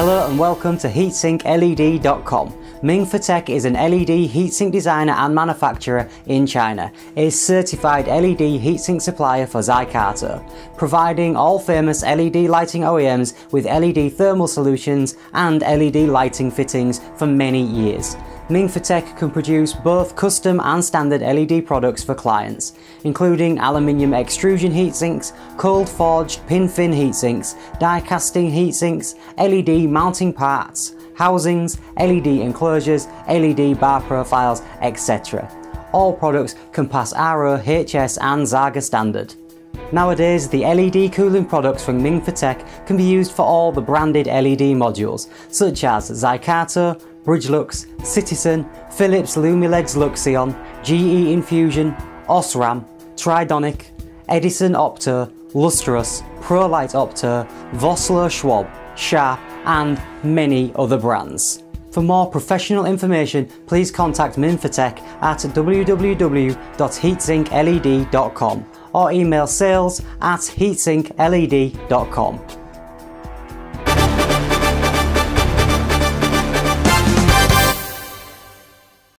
Hello and welcome to HeatsinkLED.com. Mingfa Tech is an LED heatsink designer and manufacturer in China, a certified LED heatsink supplier for Xicato, providing all famous LED lighting OEMs with LED thermal solutions and LED lighting fittings for many years. Mingfa Tech can produce both custom and standard LED products for clients, including aluminium extrusion heatsinks, cold forged pin fin heatsinks, die casting heatsinks, LED mounting parts, housings, LED enclosures, LED bar profiles, etc. All products can pass ROHS and Zhaga standard. Nowadays, the LED cooling products from Mingfa Tech can be used for all the branded LED modules, such as Xicato, Bridgelux, Citizen, Philips Lumileds Luxeon, GE Infusion, Osram, Tridonic, Edison Opto, Lustrous, ProLight Opto, Vossloh Schwabe, Sharp and many other brands. For more professional information, please contact Mingfa Tech at www.heatsinkLED.com or email sales at heatsinkLED.com.